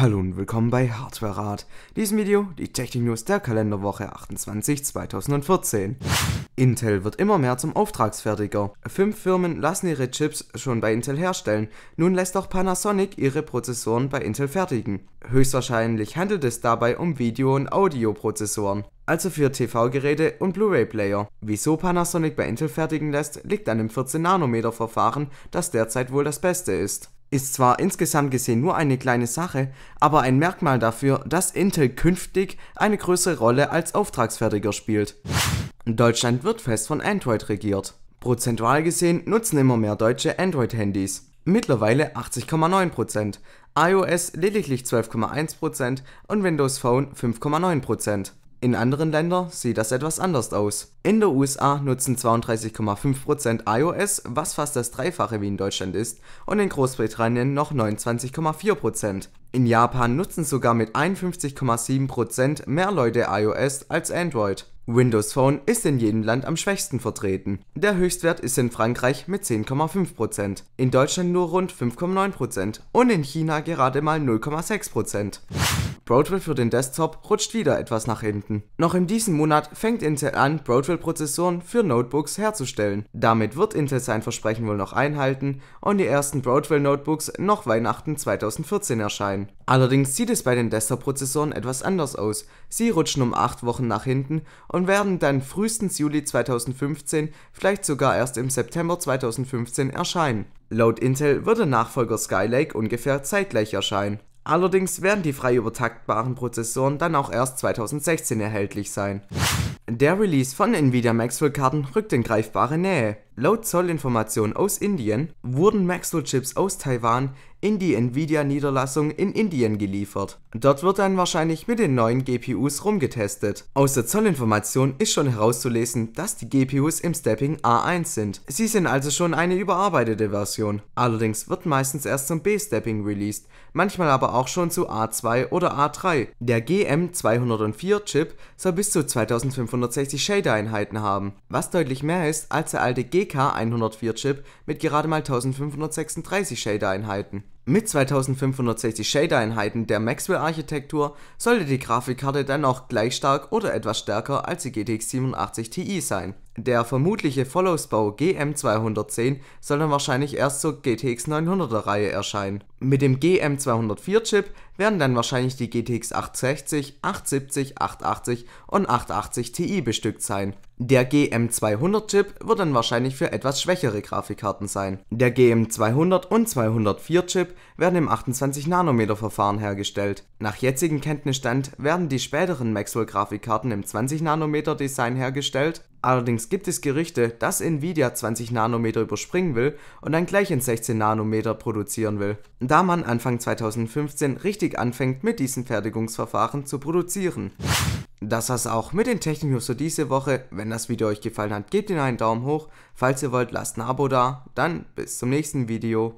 Hallo und willkommen bei Hardware Rat. Diesem Video die Technik News der Kalenderwoche 28 2014. Intel wird immer mehr zum Auftragsfertiger. Fünf Firmen lassen ihre Chips schon bei Intel herstellen. Nun lässt auch Panasonic ihre Prozessoren bei Intel fertigen. Höchstwahrscheinlich handelt es dabei um Video- und Audioprozessoren, also für TV-Geräte und Blu-ray-Player. Wieso Panasonic bei Intel fertigen lässt, liegt an dem 14-Nanometer-Verfahren, das derzeit wohl das beste ist ist zwar insgesamt gesehen nur eine kleine Sache, aber ein Merkmal dafür, dass Intel künftig eine größere Rolle als Auftragsfertiger spielt. Deutschland wird fest von Android regiert. Prozentual gesehen nutzen immer mehr Deutsche Android-Handys. Mittlerweile 80,9%, iOS lediglich 12,1% und Windows Phone 5,9%. In anderen Ländern sieht das etwas anders aus. In der USA nutzen 32,5% iOS, was fast das Dreifache wie in Deutschland ist, und in Großbritannien noch 29,4%. In Japan nutzen sogar mit 51,7% mehr Leute iOS als Android. Windows Phone ist in jedem Land am schwächsten vertreten. Der Höchstwert ist in Frankreich mit 10,5%, in Deutschland nur rund 5,9% und in China gerade mal 0,6%. Broadwell für den Desktop rutscht wieder etwas nach hinten. Noch in diesem Monat fängt Intel an, Broadwell-Prozessoren für Notebooks herzustellen. Damit wird Intel sein Versprechen wohl noch einhalten und die ersten Broadwell-Notebooks noch Weihnachten 2014 erscheinen. Allerdings sieht es bei den Desktop-Prozessoren etwas anders aus. Sie rutschen um 8 Wochen nach hinten und werden dann frühestens Juli 2015, vielleicht sogar erst im September 2015 erscheinen. Laut Intel wird der Nachfolger Skylake ungefähr zeitgleich erscheinen. Allerdings werden die frei übertaktbaren Prozessoren dann auch erst 2016 erhältlich sein. Der Release von Nvidia Maxwell-Karten rückt in greifbare Nähe. Laut Zollinformationen aus Indien wurden Maxwell-Chips aus Taiwan in die Nvidia-Niederlassung in Indien geliefert. Dort wird dann wahrscheinlich mit den neuen GPUs rumgetestet. Aus der Zollinformation ist schon herauszulesen, dass die GPUs im Stepping A1 sind. Sie sind also schon eine überarbeitete Version. Allerdings wird meistens erst zum B-Stepping released, manchmal aber auch schon zu A2 oder A3. Der GM204-Chip soll bis zu 2560 Shader-Einheiten haben, was deutlich mehr ist als der alte GK104-Chip mit gerade mal 1536 Shader-Einheiten. Mit 2560 Shader-Einheiten der Maxwell-Architektur sollte die Grafikkarte dann auch gleich stark oder etwas stärker als die GTX 87 Ti sein. Der vermutliche Follows-Bau GM210 soll dann wahrscheinlich erst zur GTX 900er Reihe erscheinen. Mit dem GM204-Chip werden dann wahrscheinlich die GTX 860, 870, 880 und 880 Ti bestückt sein. Der GM200-Chip wird dann wahrscheinlich für etwas schwächere Grafikkarten sein. Der GM200 und 204-Chip werden im 28-Nanometer-Verfahren hergestellt. Nach jetzigem Kenntnisstand werden die späteren Maxwell-Grafikkarten im 20-Nanometer-Design hergestellt. Allerdings gibt es Gerüchte, dass Nvidia 20 Nanometer überspringen will und dann gleich in 16 Nanometer produzieren will, da man Anfang 2015 richtig anfängt mit diesen Fertigungsverfahren zu produzieren. Das war's auch mit den Technik-News für diese Woche. Wenn das Video euch gefallen hat, gebt ihm einen Daumen hoch. Falls ihr wollt, lasst ein Abo da. Dann bis zum nächsten Video.